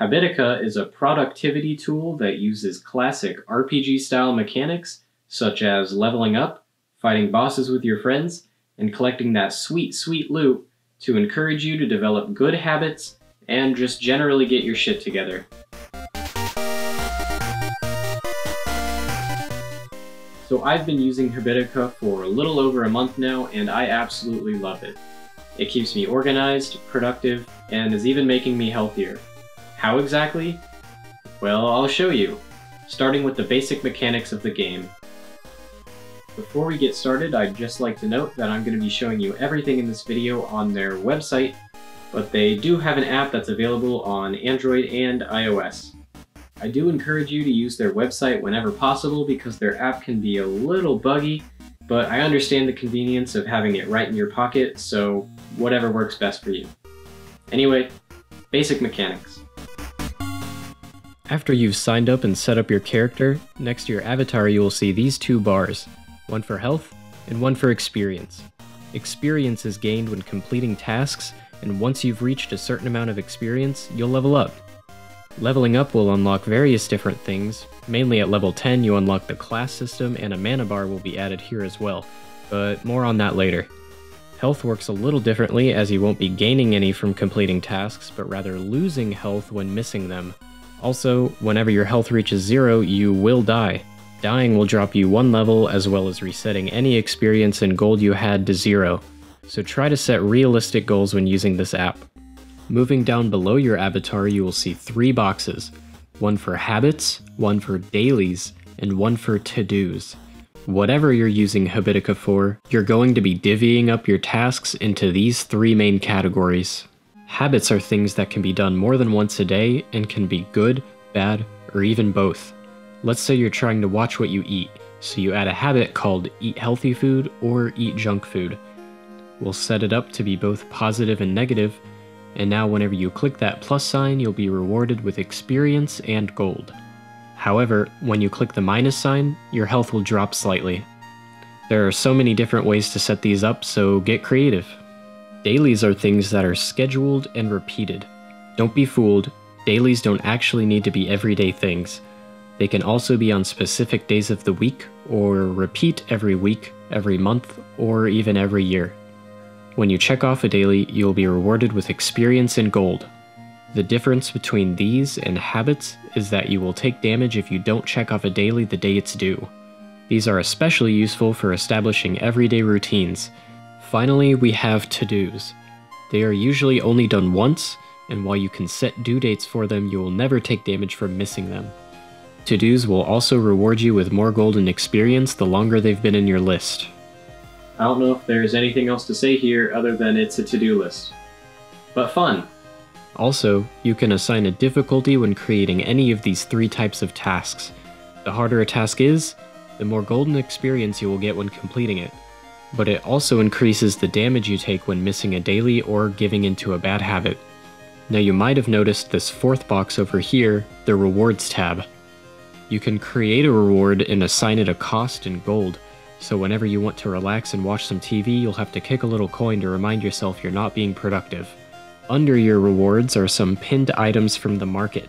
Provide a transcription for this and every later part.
Habitica is a productivity tool that uses classic RPG style mechanics such as leveling up, fighting bosses with your friends, and collecting that sweet, sweet loot to encourage you to develop good habits and just generally get your shit together. So I've been using Habitica for a little over a month now, and I absolutely love it. It keeps me organized, productive, and is even making me healthier. How exactly? Well, I'll show you, starting with the basic mechanics of the game. Before we get started, I'd just like to note that I'm going to be showing you everything in this video on their website, but they do have an app that's available on Android and iOS. I do encourage you to use their website whenever possible because their app can be a little buggy, but I understand the convenience of having it right in your pocket, so whatever works best for you. Anyway, basic mechanics. After you've signed up and set up your character, next to your avatar you will see these two bars, one for health and one for experience. Experience is gained when completing tasks, and once you've reached a certain amount of experience, you'll level up. Leveling up will unlock various different things. Mainly at level 10 you unlock the class system and a mana bar will be added here as well, but more on that later. Health works a little differently as you won't be gaining any from completing tasks, but rather losing health when missing them. Also, whenever your health reaches zero, you will die. Dying will drop you one level as well as resetting any experience and gold you had to zero, so try to set realistic goals when using this app. Moving down below your avatar you will see three boxes, one for habits, one for dailies, and one for to-dos. Whatever you're using Habitica for, you're going to be divvying up your tasks into these three main categories. Habits are things that can be done more than once a day and can be good, bad, or even both. Let's say you're trying to watch what you eat, so you add a habit called eat healthy food or eat junk food. We'll set it up to be both positive and negative, and now whenever you click that plus sign, you'll be rewarded with experience and gold. However, when you click the minus sign, your health will drop slightly. There are so many different ways to set these up, so get creative. Dailies are things that are scheduled and repeated. Don't be fooled, dailies don't actually need to be everyday things. They can also be on specific days of the week, or repeat every week, every month, or even every year. When you check off a daily, you will be rewarded with experience and gold. The difference between these and habits is that you will take damage if you don't check off a daily the day it's due. These are especially useful for establishing everyday routines, Finally, we have to-dos. They are usually only done once, and while you can set due dates for them, you will never take damage from missing them. To-dos will also reward you with more golden experience the longer they've been in your list. I don't know if there's anything else to say here other than it's a to-do list. But fun! Also, you can assign a difficulty when creating any of these three types of tasks. The harder a task is, the more golden experience you will get when completing it but it also increases the damage you take when missing a daily or giving into a bad habit. Now you might have noticed this fourth box over here, the Rewards tab. You can create a reward and assign it a cost in gold, so whenever you want to relax and watch some TV, you'll have to kick a little coin to remind yourself you're not being productive. Under your rewards are some pinned items from the market,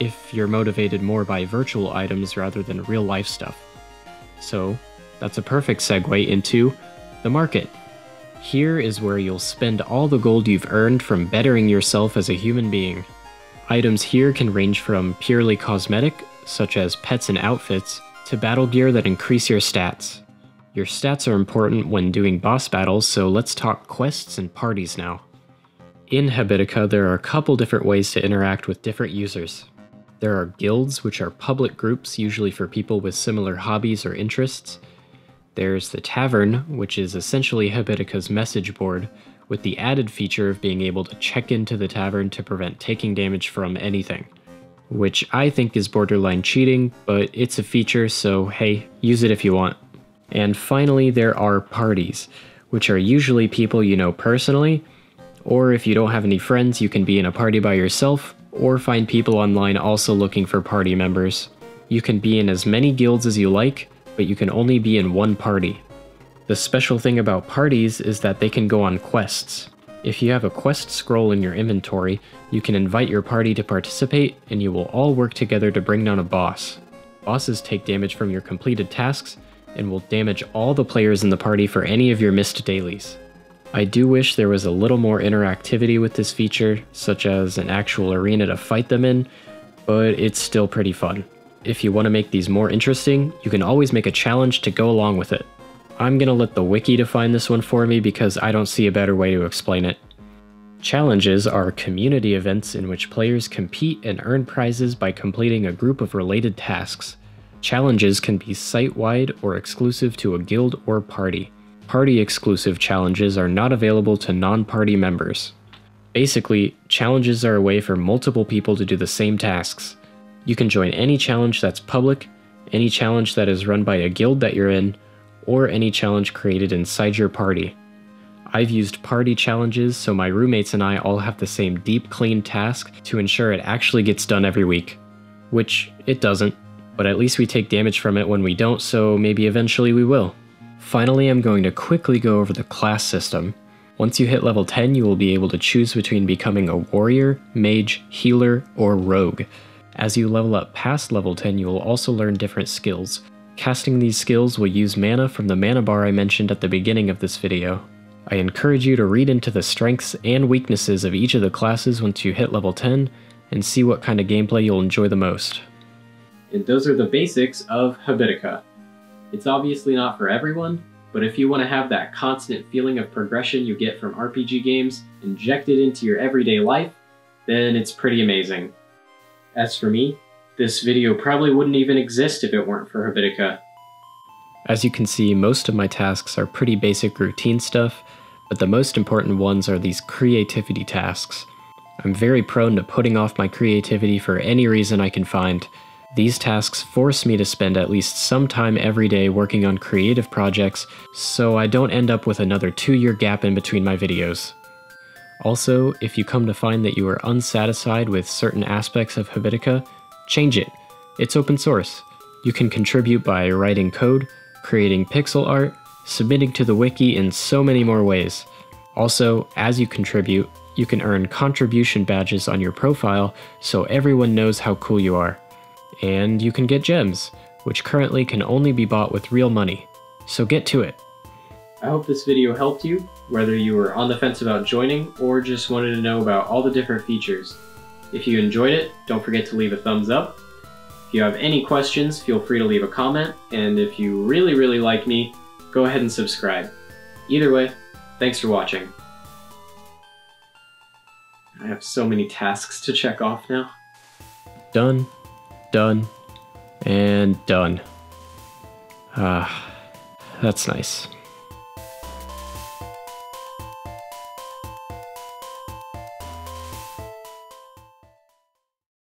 if you're motivated more by virtual items rather than real life stuff. So, that's a perfect segue into the market. Here is where you'll spend all the gold you've earned from bettering yourself as a human being. Items here can range from purely cosmetic, such as pets and outfits, to battle gear that increase your stats. Your stats are important when doing boss battles, so let's talk quests and parties now. In Habitica, there are a couple different ways to interact with different users. There are guilds, which are public groups usually for people with similar hobbies or interests, there's the Tavern, which is essentially Habitica's message board, with the added feature of being able to check into the tavern to prevent taking damage from anything. Which I think is borderline cheating, but it's a feature, so hey, use it if you want. And finally, there are parties, which are usually people you know personally, or if you don't have any friends, you can be in a party by yourself, or find people online also looking for party members. You can be in as many guilds as you like, but you can only be in one party. The special thing about parties is that they can go on quests. If you have a quest scroll in your inventory, you can invite your party to participate and you will all work together to bring down a boss. Bosses take damage from your completed tasks and will damage all the players in the party for any of your missed dailies. I do wish there was a little more interactivity with this feature, such as an actual arena to fight them in, but it's still pretty fun. If you want to make these more interesting, you can always make a challenge to go along with it. I'm gonna let the wiki define this one for me because I don't see a better way to explain it. Challenges are community events in which players compete and earn prizes by completing a group of related tasks. Challenges can be site-wide or exclusive to a guild or party. Party-exclusive challenges are not available to non-party members. Basically, challenges are a way for multiple people to do the same tasks. You can join any challenge that's public, any challenge that is run by a guild that you're in, or any challenge created inside your party. I've used party challenges so my roommates and I all have the same deep clean task to ensure it actually gets done every week. Which it doesn't, but at least we take damage from it when we don't, so maybe eventually we will. Finally, I'm going to quickly go over the class system. Once you hit level 10, you will be able to choose between becoming a warrior, mage, healer, or rogue. As you level up past level 10, you will also learn different skills, Casting these skills will use mana from the mana bar I mentioned at the beginning of this video. I encourage you to read into the strengths and weaknesses of each of the classes once you hit level 10, and see what kind of gameplay you'll enjoy the most. And those are the basics of Habitica. It's obviously not for everyone, but if you want to have that constant feeling of progression you get from RPG games injected into your everyday life, then it's pretty amazing. As for me, this video probably wouldn't even exist if it weren't for Habitica. As you can see, most of my tasks are pretty basic routine stuff, but the most important ones are these creativity tasks. I'm very prone to putting off my creativity for any reason I can find. These tasks force me to spend at least some time every day working on creative projects, so I don't end up with another two year gap in between my videos. Also, if you come to find that you are unsatisfied with certain aspects of Habitica, change it. It's open source. You can contribute by writing code, creating pixel art, submitting to the wiki in so many more ways. Also, as you contribute, you can earn contribution badges on your profile so everyone knows how cool you are. And you can get gems, which currently can only be bought with real money. So get to it. I hope this video helped you, whether you were on the fence about joining or just wanted to know about all the different features. If you enjoyed it, don't forget to leave a thumbs up. If you have any questions, feel free to leave a comment, and if you really, really like me, go ahead and subscribe. Either way, thanks for watching. I have so many tasks to check off now. Done, done, and done. Ah, that's nice.